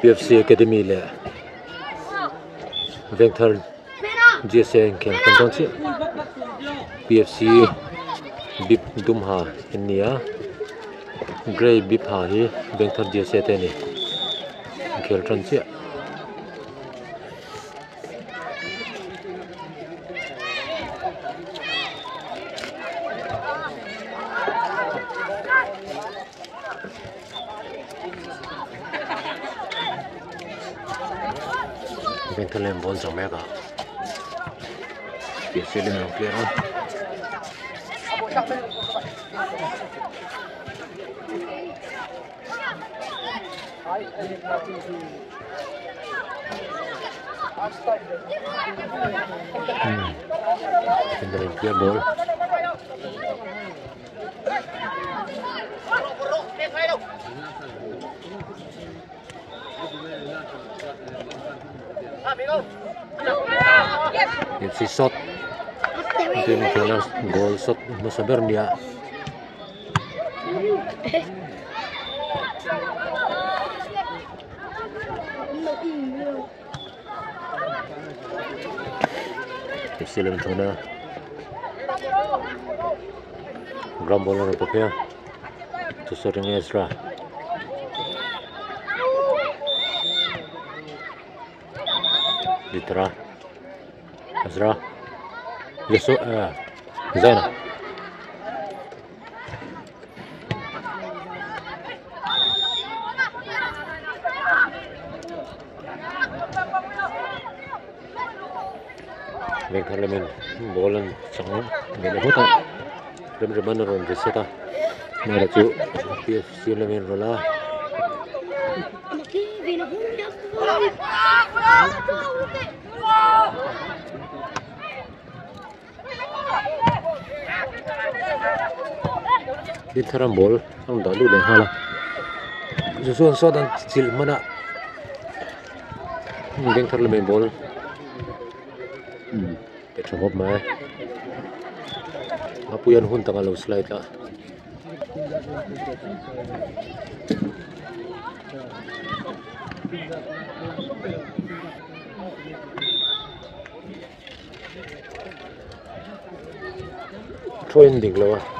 PFC Academy le. Vengthar JSN ke kandang chi. PFC Bip Dumha India Grey Bip ha hi Vengthar JSN te ni khel tran chi. Bentalem bol jam mega. PFC le no clear on. Hmm. Bentalem clear ball. PFC shot. Itu yang kena gol shot Musaber dia. PFC le tuna. Ground ball on prepare. To sorting Ezra. Ditra. Ezra. Yesu eh Zaina. Mình thật là mình bố lần chẳng mình là hút ạ Râm râm ăn rồi thì sẽ ta Mà là chịu Phía xin là mình rồi là Đi thara bol Ang dalu le hala Josuan so dan cil mana Ding thar le main bol Petra hop mai Apuyan hun tanga lo slide la Troin ding lo Tro da nan fil be ne no ni Yang thara troi na Tung pui ron hai chuang ti se ta Tin thara ron da pheu keu Long pui a malama dropa Lo suan da le da ma se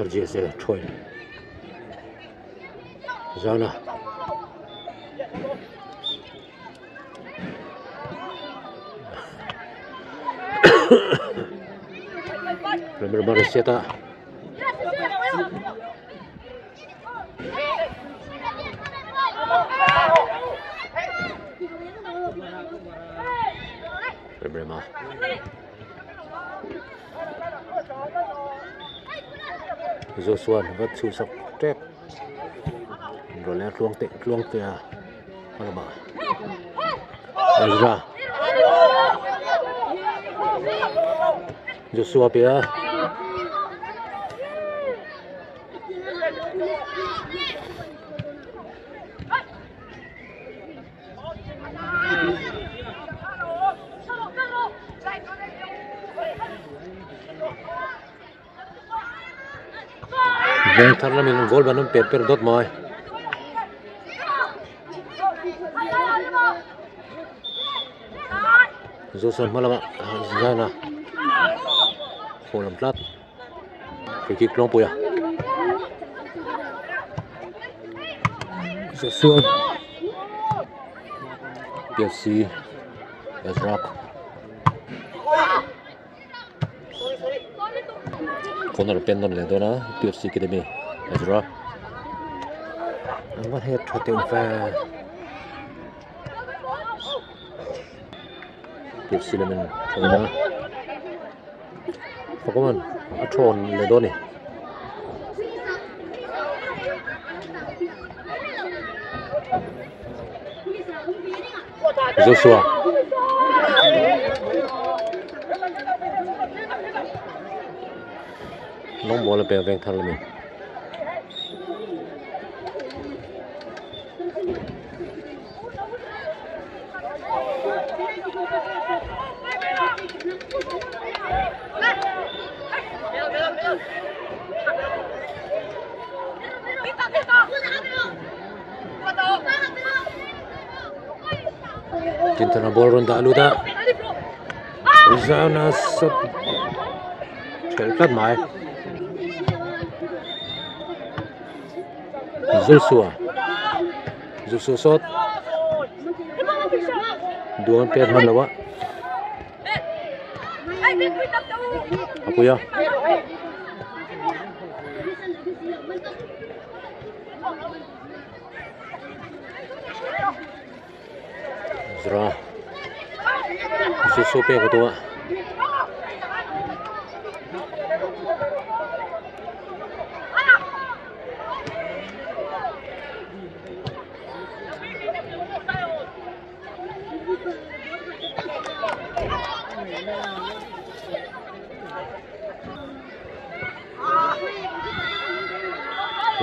ترجیح سے ٹھوئل زانہ Remember, Mariceta. Joshua vẫn chú sọc trép. Rồi lên luông tệ luông tệ à? Đây ra. Dù Joshua bia Veng thar na min gol banum per per dot moi Joshua malama Zana Kholam plat free à, long puya so xì. PFC Ezra corner pen non le dona PFC Academy Ezra what had to do PFC Lemon China Pokemon Atron le doni Joshua long ball pe veng thal mi Tintana ball run da luda Zana sat Chel kat mai Joshua. Joshua sot Duan pet man lawa Aku ya? Zra Joshua pe ko tua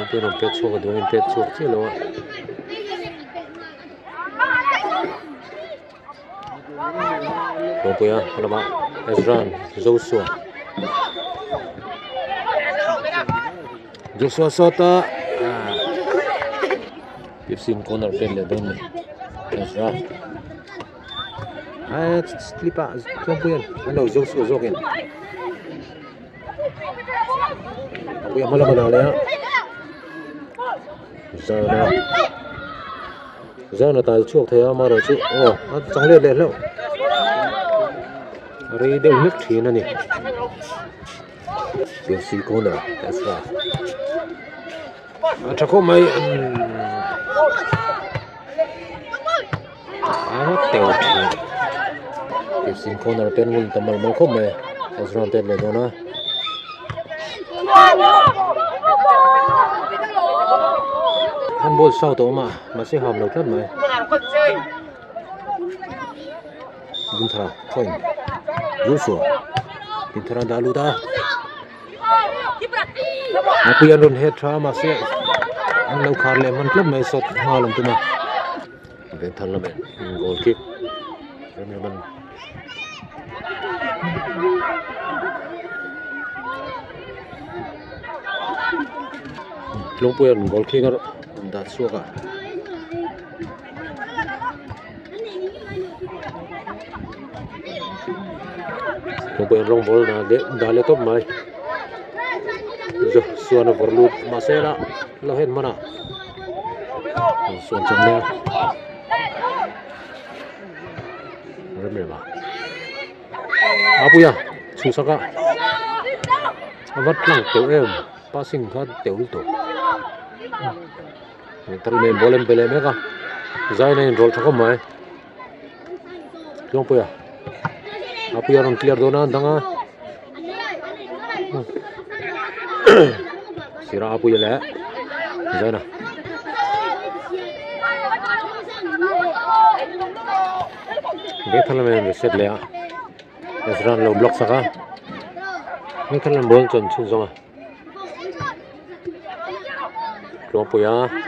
Kung pinong pet so ka duwing pet so silo Kung đúng yan ano ba Ezran Joshua Joshua Sota ah. Gibson corner pen le doon Ezra Ah, slipa. Kung po yan. Ano, Joshua Zokin. Ako yung malam giờ ha. giờ Zana tayo chuộc thế mà rồi chứ. Ồ, nó chẳng lên lên đâu. Rồi đều nước thì nó nè. Điều sĩ cô nè. That's right. Ờ, à, chắc có mấy... À, nó tiểu thì... Điều sĩ cô nè tên ngôn tầm mà mờ không mẹ. Ezra tên này đó nè. Handball sau tổ mà mà sẽ hòm đầu rất mà bún thà point Joshua bún thà đã lu da mà bây giờ hết tra mà sẽ anh lâu khá lên mình club sốt hoa lòng tụi mà. Về thân là mình goal kick rồi mình long puya ar da suka long puya rong ball là để đá lên top mai mà nào vorlu masera nè rất mệt mà. À bây giờ ba apuya susaka vất lặng tiểu em passing kha teu lên tal men bolem pele me ka zai na rol thako mai à puya apu yaron clear dona danga sira apu yele zai na ge thal men reset le a Ezran sẽ block saka ge thal bol chon chun zonga lo puya dong te chu ma lo tlat beng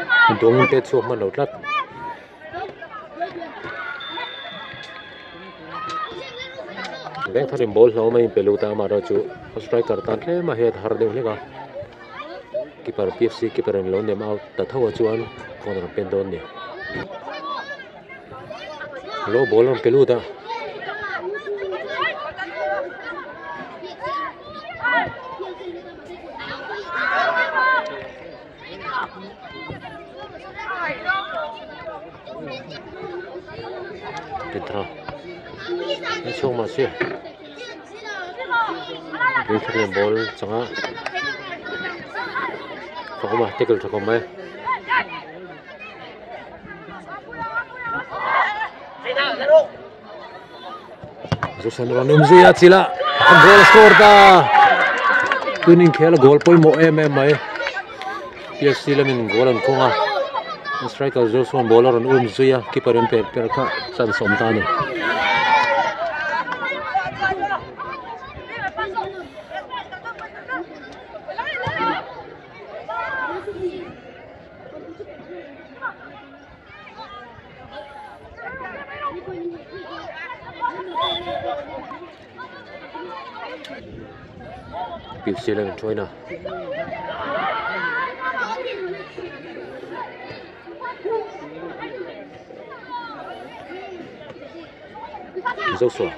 tharim bol lo mai pelu ta ma ro chu striker tan hle ma he thar de hle ka keeper pfc keeper en lo nem out. Ta thawa chuan corner pen don ni lo bol on pelu ta Đến thằng Nói chung mà xuyên. Đi thằng lên bố chẳng á Không mà tackle cho con mấy Susan Ronum Zia Chila Goal score ta. Tuning khela goal poi mo em em mai PFC lamin goal an konga à? Striker Joshua bowler an um zuya keeper en per per kha chan som ta ni dâu sủa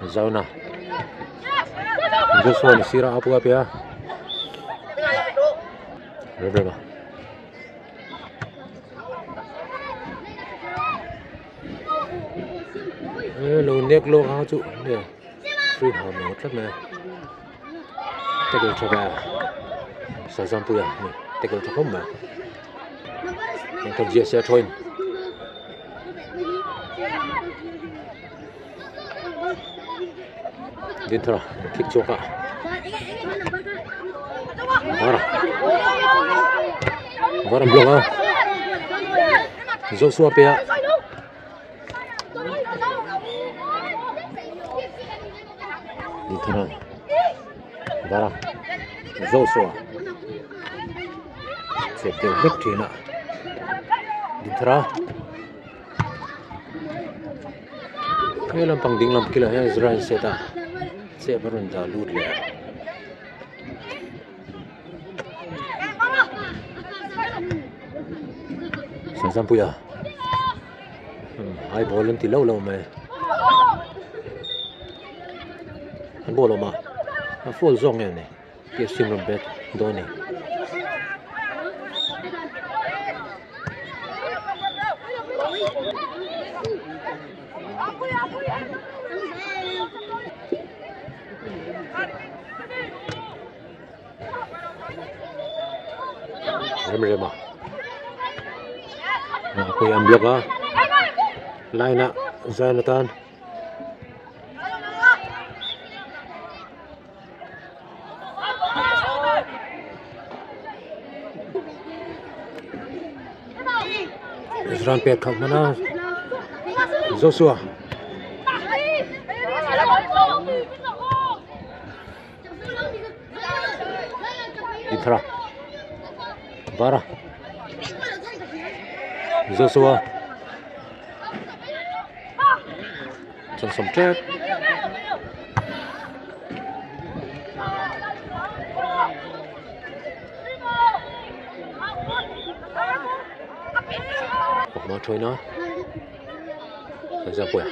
dâu choina dâu sủa Joshua ni sira apu apa ya rồi Eh, lo nek lo ha chu. Nè. Free ha mo thật mà tackle cho bà sao sam bùi à? Tay tackle cho không mà yang kerja saya join Dentro, kick choka. Vara. Vara blok ah. À. Joshua pe ya. Dentro. Vara. Joshua. Sete hep thina. Dentro. Kaya lang pang dinglam kila ya Israel seta sẽ bắt đầu ta lút lẹ sáng sáng bây giờ hai hmm, bố lên thì lâu lâu mà anh bố lâu mà anh phô rong này e này cái sim rồng bét do này Rem rem ah. Aku yang blok ah. Lain nak Zainatan. Israel pet khak mana Joshua Vara. Joshua Chân Sầm chết bỏ nó trôi nó Thời gian quẹo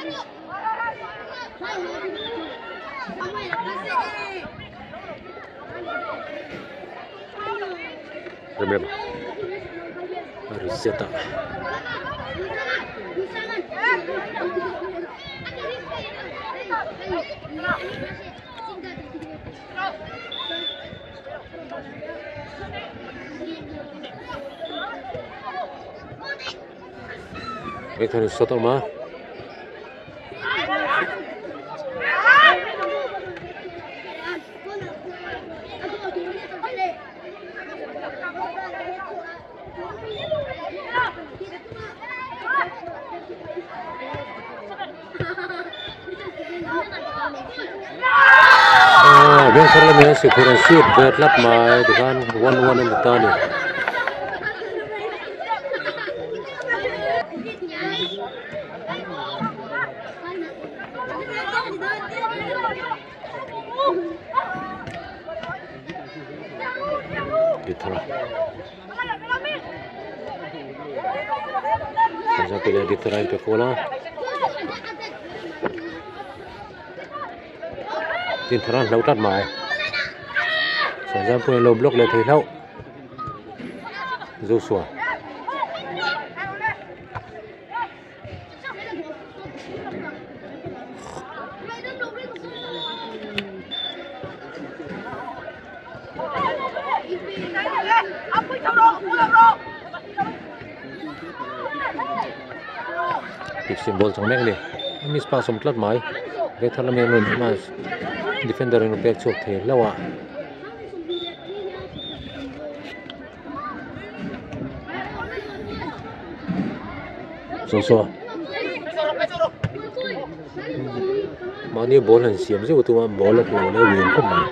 Camila. Vem, Entra só tomar. Biar kalau mana sih kurang shoot berat lap mai dengan one one yang bertani. Diterah. Saya lâu tắt mãi xảy ra vừa lồng block lại thấy lâu Joshua Tip trong sang mek em Miss pass som tlat mai Ve thala me nun ma defender in pek chok the lawa Joshua mà nếu ball lần xiêm chứ tụi mà ball lần nào nó quyền không mà.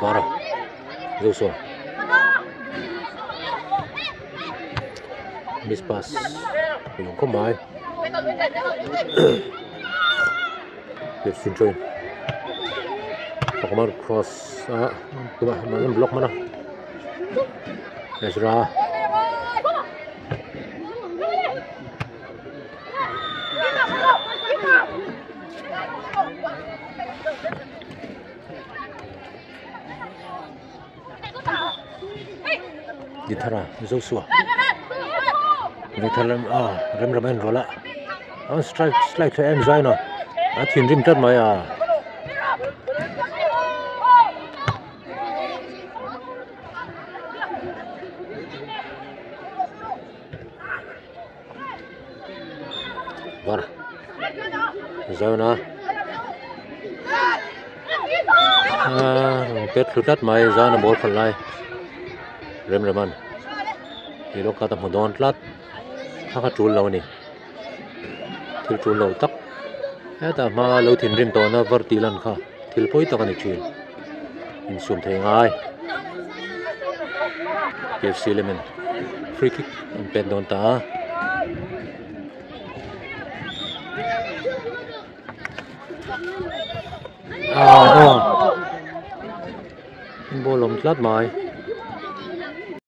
Vara Joshua Miss pass. Quyền không mà. Tiếp xin train Pokemon cross. À tụi mà mà block mana? Ezra. Di thara Joshua. Di thara à rem rem en rola on strike strike to em zai no a thin rim tat mai rau nó. Tết lúc đất mày ra là một phần này, rem rem ăn. Thì lúc cả tập một đón lát hắc chú lâu nè. Thì chú lâu tắc. Hết à mà lâu thìn rem to nó vật tì lần kha. Thì lúc ấy tao cái chuyện mình xuống thấy ngay KFC lên mình free kick. Bên đón ta. Don ta à à bolom tlat mai